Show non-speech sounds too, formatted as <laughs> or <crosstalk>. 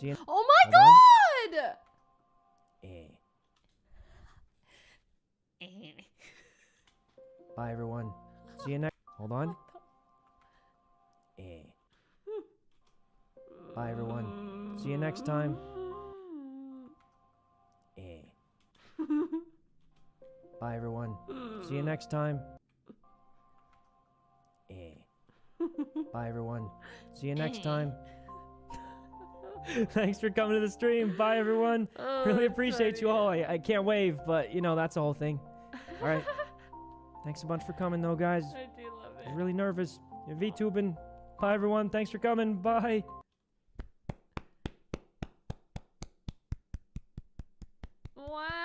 See. Oh my Hold god! Eh. Bye, everyone. See you next. Hold on. Eh. Bye, everyone. See you next time. Eh. Bye, everyone. See you next time. Eh. Bye, everyone. See you next time. <laughs> Thanks for coming to the stream. Bye, everyone. <laughs> Oh, really appreciate you all. I, I can't wave, but you know, that's the whole thing. <laughs> All right. Thanks a bunch for coming, though, guys. I do love it. I'm really nervous. You're VTubing. Bye, everyone. Thanks for coming. Bye. Wow.